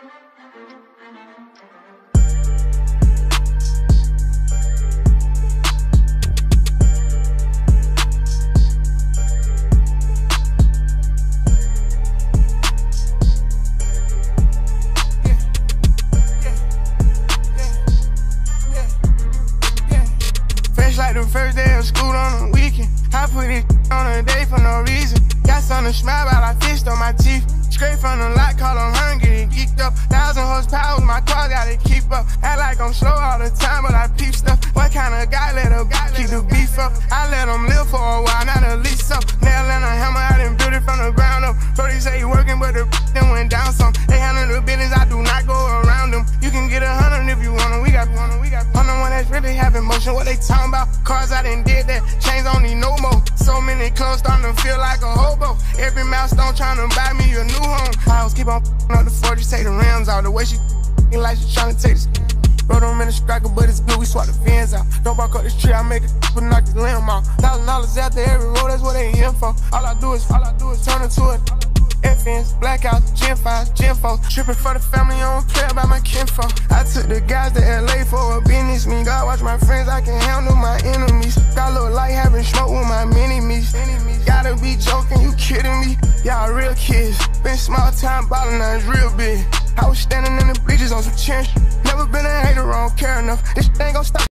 Like the first day of school on a weekend. I put it on a day for no reason. Got something to smile about, I fished on my teeth. Straight from the lot, call them hungry horsepower, car gotta keep up. Act like I'm slow all the time, but I peep stuff. What kind of guy let a guy keep the beef up? I let them live for a while, not a lease up. Nail and a hammer, I done built it from the ground up. Brody say he working, but the then went down some. They handle the business, I do not go around them. You can get a hundred if you want want 'em. We got one, we got one. One that's really having motion. What they talking about? Cars I done did that. Chains don't need no more. So many clothes starting to feel like a hobo. Every milestone trying to buy me a new home. Clouds keep on up the 40, take the rims out. The way she like she trying to take this. Bro, them in the striker, but it's good. We swap the fins out. Don't bark up this tree, I make it, but knock this limb off. Thousand dollars after every road, that's what they in for. All I do is, all I do is turn into it. FNs, blackouts, Gen 5, Gen 4. Tripping for the family, I don't care about my kinfolk. I took the guys to LA for a business meet. God watch my friends, I can handle my enemies. Got a look like having smoke with my mini-me's. Gotta be joking, you kidding me? Y'all real kids. Been small time ballin', now it's real big. I was standing in bleachers on some chin. Never been a hater, I don't care enough. This thing gon' stop.